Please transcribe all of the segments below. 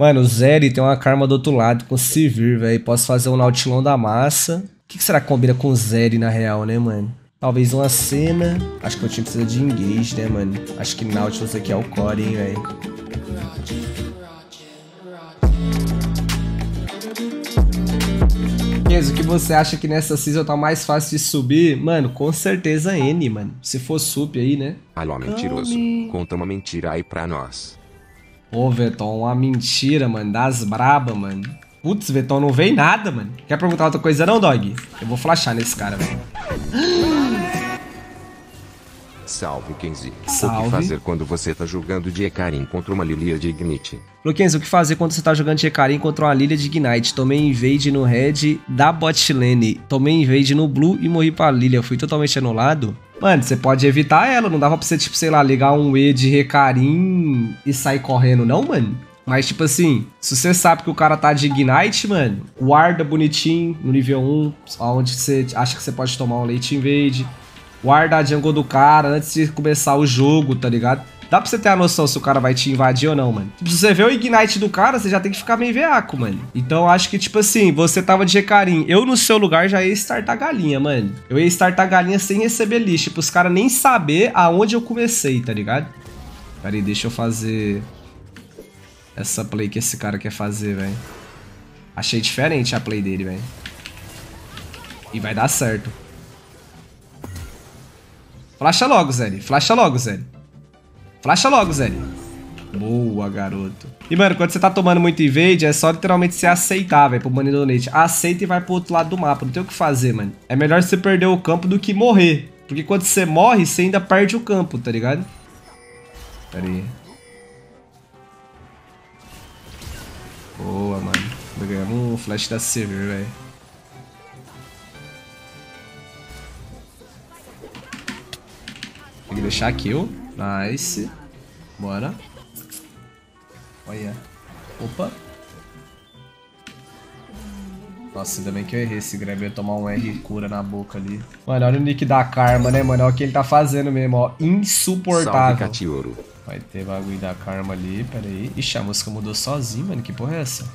Mano, o Zeri tem uma karma do outro lado com Sivir, velho. Posso fazer um Nautilon da massa. O que, que será que combina com o Zeri na real, né, mano? Talvez uma cena. Acho que o time precisa de engage, né, mano? Acho que Nautilus aqui é o core, hein, velho. O que você acha que nessa season tá mais fácil de subir? Mano, com certeza N, mano. Se for sup aí, né? Alô, mentiroso. Conta uma mentira aí pra nós. Ô, Veton, uma mentira, mano, das braba, mano. Putz, Veton, não veio nada, mano. Quer perguntar outra coisa não, dog? Eu vou flashar nesse cara, velho. Salve, Kenzie. Salve. O que fazer quando você tá jogando de Ekarim contra uma Lilia de Ignite? Luquenzo, o que fazer quando você tá jogando de Ekarim contra uma Lilia de Ignite? Tomei invade no red da bot lane. Tomei invade no blue e morri pra Lilia. Fui totalmente anulado. Mano, você pode evitar ela. Não dava pra você, tipo, sei lá, ligar um E de Recarim e sair correndo, não, mano? Mas, tipo assim, se você sabe que o cara tá de Ignite, mano, guarda bonitinho no nível 1, onde você acha que você pode tomar um late invade. Guarda a jungle do cara antes de começar o jogo, tá ligado? Dá pra você ter a noção se o cara vai te invadir ou não, mano. Tipo, se você vê o Ignite do cara, você já tem que ficar meio veaco, mano. Então, acho que, tipo assim, você tava de Recarim. Eu, no seu lugar, já ia startar galinha, mano. Eu ia startar galinha sem receber lixo, pros caras nem saber aonde eu comecei, tá ligado? Pera aí, deixa eu fazer... Essa play que esse cara quer fazer, velho. Achei diferente a play dele, velho. E vai dar certo. Flasha logo, Zé. Flasha logo, Zé. Flasha logo, Zé. Boa, garoto. E, mano, quando você tá tomando muito invade, é só literalmente você aceitar, velho, pro money donate. Aceita e vai pro outro lado do mapa. Não tem o que fazer, mano. É melhor você perder o campo do que morrer. Porque quando você morre, você ainda perde o campo, tá ligado? Pera aí. Boa, mano. Ganhamos um flash da Silver, velho. Tem que deixar kill. Nice. Bora. Olha. Opa. Nossa, ainda bem que eu errei esse grab. Eu ia tomar um R cura na boca ali. Mano, olha o nick da Karma, né, mano? Olha o que ele tá fazendo mesmo, ó. Insuportável. Salve, Catioro. Vai ter bagulho da Karma ali, pera aí. Ixi, a música mudou sozinho, mano. Que porra é essa?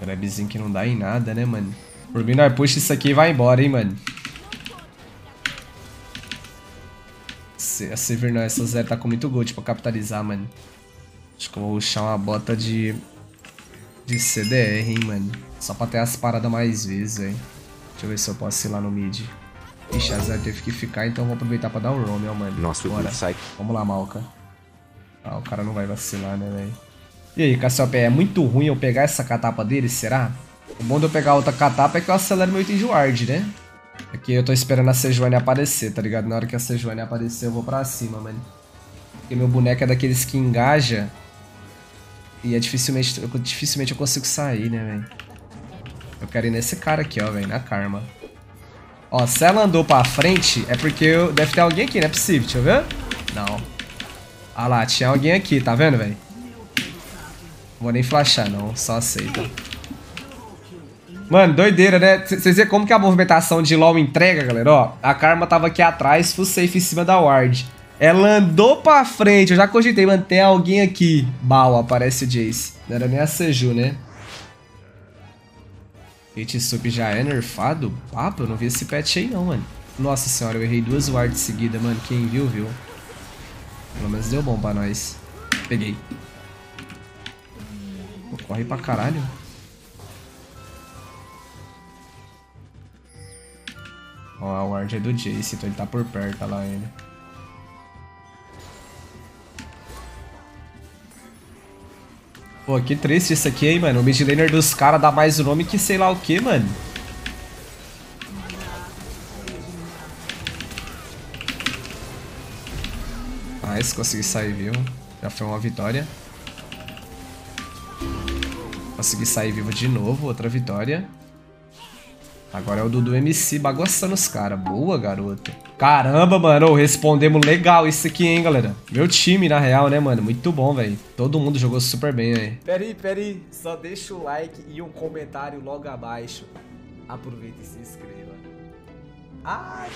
Grabzinho que não dá em nada, né, mano? Por mim, nós puxa isso aqui e vai embora, hein, mano. A Sever não, essa Zé tá com muito gold pra capitalizar, mano. Acho que eu vou puxar uma bota de... De CDR, hein, mano. Só pra ter as paradas mais vezes, velho. Deixa eu ver se eu posso ir lá no mid. Ixi, a Zé teve que ficar, então eu vou aproveitar pra dar um roam, ó, mano. Nossa, Bora. sai. Vamos lá, Malca. Ah, o cara não vai vacilar, né, velho? E aí, Cassiopeia, é muito ruim eu pegar essa catapa dele, será? O bom de eu pegar outra catapa é que eu acelero meu item de ward, né? Aqui eu tô esperando a Sejuani aparecer, tá ligado? Na hora que a Sejuani aparecer eu vou pra cima, mano. Porque meu boneco é daqueles que engaja. E é dificilmente, eu, dificilmente eu consigo sair, né, velho? Eu quero ir nesse cara aqui, ó, velho, na Karma. Ó, se ela andou pra frente, é porque eu... deve ter alguém aqui, não é possível, deixa eu ver. Não. Ah lá, tinha alguém aqui, tá vendo, velho? Vou nem flashar, não, só aceita. Mano, doideira, né? Vocês viram como que a movimentação de LoL entrega, galera? Ó, a Karma tava aqui atrás, full safe em cima da ward. Ela andou pra frente, eu já cogitei, mano, tem alguém aqui. Bal, aparece o Jace. Não era nem a Seju, né? Hit Sup já é nerfado? Ah, eu não vi esse patch aí não, mano. Nossa senhora, eu errei duas wards seguidas, mano. Quem viu, viu. Pelo menos deu bom pra nós. Peguei. Corre pra caralho. Ó, a ward é do Jace, então ele tá por perto, olha lá ele. Pô, que triste isso aqui, hein, mano. O mid laner dos caras dá mais o nome que sei lá o que, mano. Nice, consegui sair vivo. Já foi uma vitória. Consegui sair vivo de novo, outra vitória. Agora é o Dudu MC bagunçando os caras. Boa, garoto. Caramba, mano. Respondemos legal isso aqui, hein, galera. Meu time, na real, né, mano? Muito bom, velho. Todo mundo jogou super bem aí. Peraí, peraí. Só deixa o like e um comentário logo abaixo. Aproveita e se inscreva. Ai.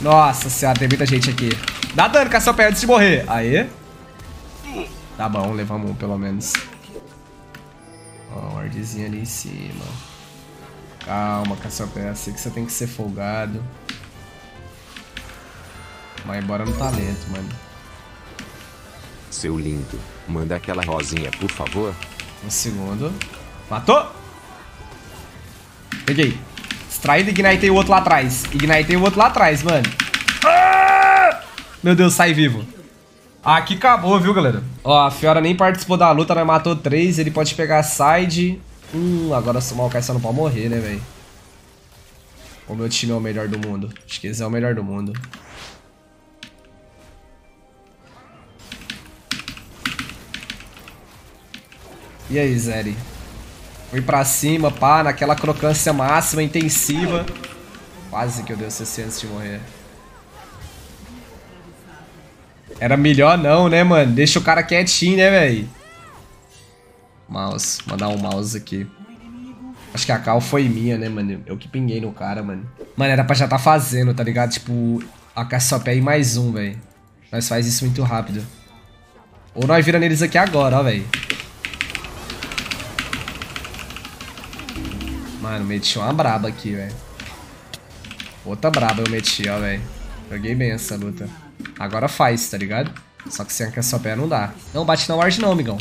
Nossa senhora, tem muita gente aqui. Dá dano, Cassiopeia, antes de morrer. Aê. Tá bom, levamos um pelo menos. Ó, um wardzinho ali em cima. Calma, Cassiopeia. Sei que você tem que ser folgado. Mas embora no talento, mano. Seu lindo, manda aquela rosinha, por favor. Um segundo. Matou! Peguei. Extraído ignitei o outro lá atrás. Ignitei o outro lá atrás, mano. Ah! Meu Deus, sai vivo. Aqui acabou, viu, galera? Ó, a Fiora nem participou da luta, mas matou três. Ele pode pegar side. Hum, agora o Maokai só não pode morrer, né, velho? O meu time é o melhor do mundo. Acho que esse é o melhor do mundo. E aí, Zeri? Fui pra cima, pá, naquela crocância máxima, intensiva. Quase que eu dei o CC antes de morrer. Era melhor não, né, mano? Deixa o cara quietinho, né, velho? Mouse. Mandar um mouse aqui. Acho que a cal foi minha, né, mano? Eu que pinguei no cara, mano. Mano, era pra já tá fazendo, tá ligado? Tipo, a Cassiopeia e mais um, velho. Nós faz isso muito rápido. Ou nós vira neles aqui agora, ó, velho. Mano, meti uma braba aqui, velho. Outra braba eu meti, ó, velho. Joguei bem essa luta. Agora faz, tá ligado? Só que sem a sua pé não dá. Não bate na ward não, amigão.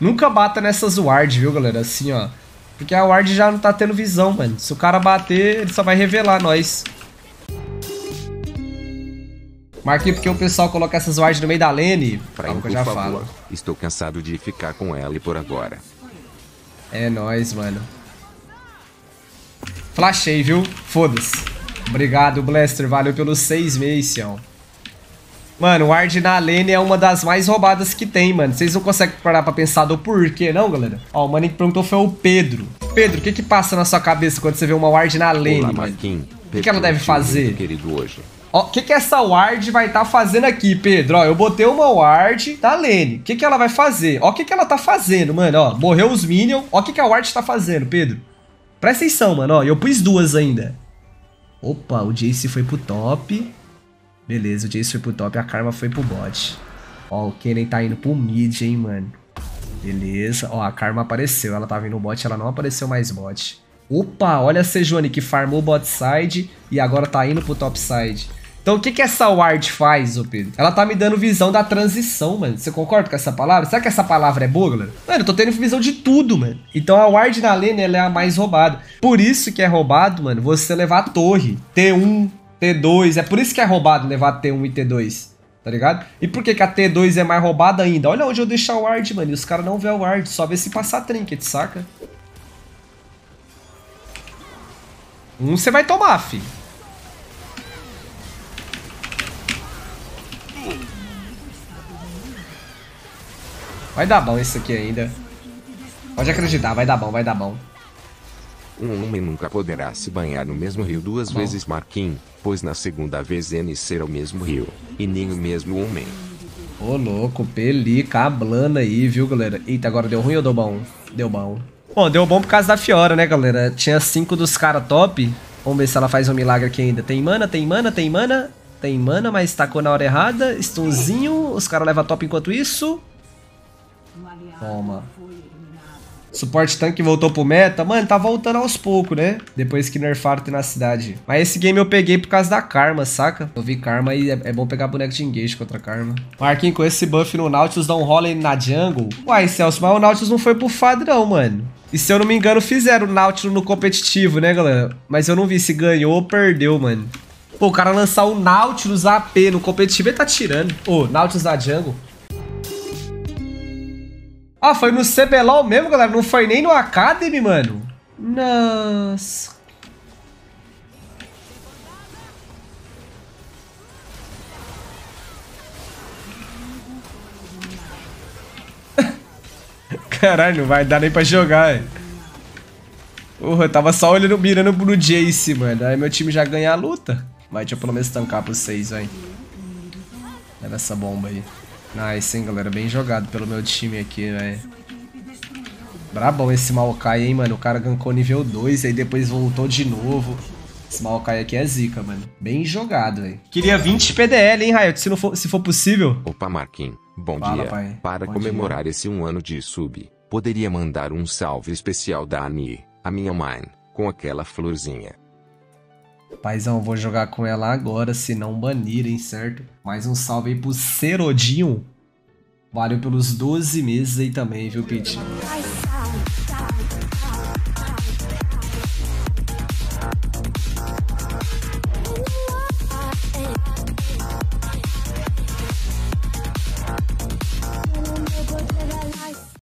Nunca bata nessas ward, viu, galera? Assim, ó. Porque a ward já não tá tendo visão, mano. Se o cara bater, ele só vai revelar nós. Marquei porque o pessoal coloca essas wards no meio da lane. Que eu já favor. falo. Estou cansado de ficar com ela e por agora. É nóis, mano. Flashei, viu? Foda-se. Obrigado, Blaster. Valeu pelos seis meses, Sião. Mano, o Ward na lane é uma das mais roubadas que tem, mano. Vocês não conseguem parar pra pensar do porquê, não, galera? Ó, o mano que perguntou foi o Pedro. Pedro, o que que passa na sua cabeça quando você vê uma Ward na lane, Olá, mano? O que, que ela deve fazer? Querido hoje. Ó, o que que essa ward vai estar tá fazendo aqui, Pedro? Ó, eu botei uma ward da lane. O que que ela vai fazer? Ó, o que que ela tá fazendo, mano? Ó, morreu os minions. Ó, o que que a ward tá fazendo, Pedro? Presta atenção, mano, ó. Eu pus duas ainda. Opa, o Jace foi pro top. Beleza, o Jace foi pro top, a Karma foi pro bot. Ó, o Kennen tá indo pro mid, hein, mano. Beleza. Ó, a Karma apareceu. Ela tava indo no bot, ela não apareceu mais bot. Opa, olha a Sejuani que farmou bot side e agora tá indo pro top side. Então o que que essa ward faz, ô Pedro? Ela tá me dando visão da transição, mano. Você concorda com essa palavra? Será que essa palavra é boa, galera? Mano, eu tô tendo visão de tudo, mano. Então a ward na lane, ela é a mais roubada. Por isso que é roubado, mano, você levar a torre. T1, T2. É por isso que é roubado levar T1 e T2. Tá ligado? E por que, que a T2 é mais roubada ainda? Olha onde eu deixo a ward, mano. E os caras não vê a ward. Só vê se passar trinket, saca? Um você vai tomar, fi. Vai dar bom isso aqui ainda. Pode acreditar, vai dar bom, vai dar bom. Um homem nunca poderá se banhar no mesmo rio duas bom. vezes, Marquinhos, pois na segunda vez N será o mesmo rio, e nem o mesmo homem. Ô louco, pelica, blana aí, viu, galera? Eita, agora deu ruim ou deu bom? Deu bom. Bom, deu bom por causa da Fiora, né, galera? Tinha cinco dos caras top. Vamos ver se ela faz um milagre aqui ainda. Tem mana, tem mana, tem mana. Tem mana, mas tacou na hora errada. Stunzinho. Os caras levam top enquanto isso. Toma. Suporte tanque voltou pro meta. Mano, tá voltando aos poucos, né? Depois que nerfaram na cidade. Mas esse game eu peguei por causa da Karma, saca? Eu vi Karma e é, é bom pegar boneco de engage contra Karma. Marquinhos, com esse buff no Nautilus, dá um roll na jungle. Uai, Celso, mas o Nautilus não foi buffado não, mano. E se eu não me engano, fizeram o Nautilus no competitivo, né, galera? Mas eu não vi se ganhou ou perdeu, mano. Pô, o cara lançar o Nautilus AP no competitivo, ele tá tirando. Ô, Nautilus na jungle. Ah, foi no CBLOL mesmo, galera? Não foi nem no Academy, mano? Nossa. Caralho, não vai dar nem pra jogar, velho. Porra, eu tava só olhando, mirando pro Jace, mano. Aí meu time já ganha a luta. Vai, deixa eu pelo menos tancar pros seis, velho. Leva essa bomba aí. Nice, hein, galera. Bem jogado pelo meu time aqui, velho. Brabão esse Maokai, hein, mano. O cara gankou nível 2, aí depois voltou de novo. Esse Maokai aqui é zica, mano. Bem jogado, velho. Queria 20 PDL, hein, Riot, se, não for, se for possível. Opa, Marquinhos. Bom Fala, dia. pai. Para Bom comemorar dia. esse um ano de sub, poderia mandar um salve especial da Ani, a minha mãe, com aquela florzinha. Paizão, vou jogar com ela agora, se não banirem, certo? Mais um salve aí pro Serodinho. Valeu pelos 12 meses aí também, viu, Pete? Ai,